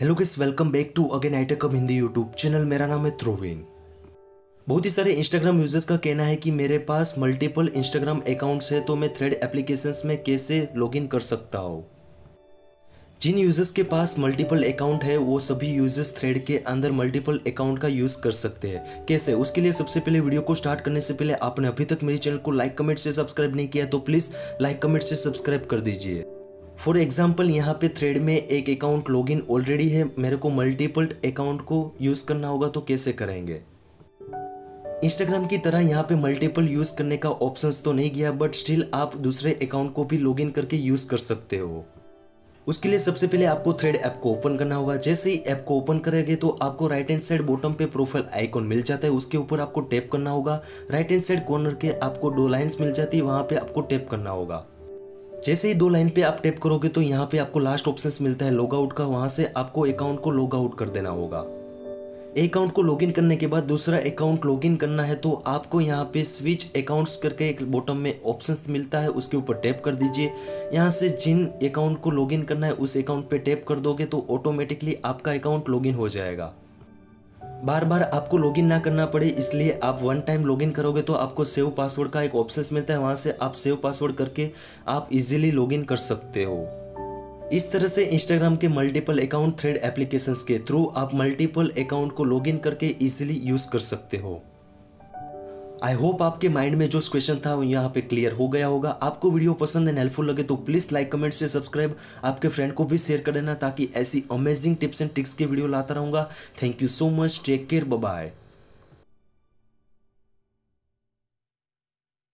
Hello किस welcome back to again आइटेकम Hindi YouTube channel मेरा नाम है ध्रुवीन बहुत ही सारे इंस्टाग्राम यूज़र्स का कहना है कि मेरे पास मल्टीपल इंस्टाग्राम अकाउंट्स है तो मैं थ्रेड एप्लीकेशंस में कैसे लॉगिन कर सकता हूँ? जिन यूज़र्स के पास मल्टीपल अकाउंट है, वो सभी यूज़र्स थ्रेड के अंदर मल्टीपल अकाउंट का यूज़ कर सकते हैं। कैसे? उसके लिए सबसे पहले वीडियो को स्टार्ट करने से पहले आपने अभी तक मेरे चैनल को लाइक कमेंट से सब्सक्राइब नहीं किया तो प्लीज़ लाइक कमेंट से सब्सक्राइब कर दीजिए। फॉर एग्ज़ाम्पल यहाँ पे थ्रेड में एक अकाउंट लॉगिन ऑलरेडी है। मेरे को मल्टीपल अकाउंट को यूज़ करना होगा तो कैसे करेंगे? इंस्टाग्राम की तरह यहाँ पे मल्टीपल यूज़ करने का ऑप्शंस तो नहीं गया बट स्टिल आप दूसरे अकाउंट को भी लॉगिन करके यूज़ कर सकते हो। उसके लिए सबसे पहले आपको थ्रेड ऐप को ओपन करना होगा। जैसे ही ऐप को ओपन करेंगे तो आपको राइट हैंड साइड बॉटम पे प्रोफ़ाइल आइकॉन मिल जाता है। उसके ऊपर आपको टैप करना होगा। राइट हैंड साइड कॉर्नर के आपको दो लाइंस मिल जाती है। वहाँ पे आपको टैप करना होगा। जैसे ही दो लाइन पे आप टैप करोगे तो यहाँ पे आपको लास्ट ऑप्शन मिलता है लॉग आउट का। वहाँ से आपको अकाउंट को लॉग आउट कर देना होगा। अकाउंट को लॉगिन करने के बाद दूसरा अकाउंट लॉगिन करना है तो आपको यहाँ पे स्विच अकाउंट्स करके एक बॉटम में ऑप्शन मिलता है, उसके ऊपर टैप कर दीजिए। यहाँ से जिन अकाउंट को लॉगिन करना है, उस अकाउंट पे टैप कर दोगे तो ऑटोमेटिकली आपका अकाउंट लॉगिन हो जाएगा। बार बार आपको लॉगिन ना करना पड़े, इसलिए आप वन टाइम लॉगिन करोगे तो आपको सेव पासवर्ड का एक ऑप्शन मिलता है, वहाँ से आप सेव पासवर्ड करके आप इजीली लॉगिन कर सकते हो। इस तरह से इंस्टाग्राम के मल्टीपल अकाउंट थ्रेड एप्लीकेशंस के थ्रू आप मल्टीपल अकाउंट को लॉगिन करके इजीली यूज़ कर सकते हो। आई होप आपके माइंड में जो क्वेश्चन था वो यहाँ पे क्लियर हो गया होगा। आपको वीडियो पसंद एंड हेल्पफुल लगे तो प्लीज़ लाइक कमेंट से सब्सक्राइब आपके फ्रेंड को भी शेयर कर देना ताकि ऐसी अमेजिंग टिप्स एंड ट्रिक्स के वीडियो लाता रहूँगा। Thank you so much take care bye